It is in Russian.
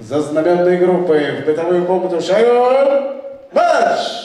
За знаменной группой в бытовую комнату шагом Марш!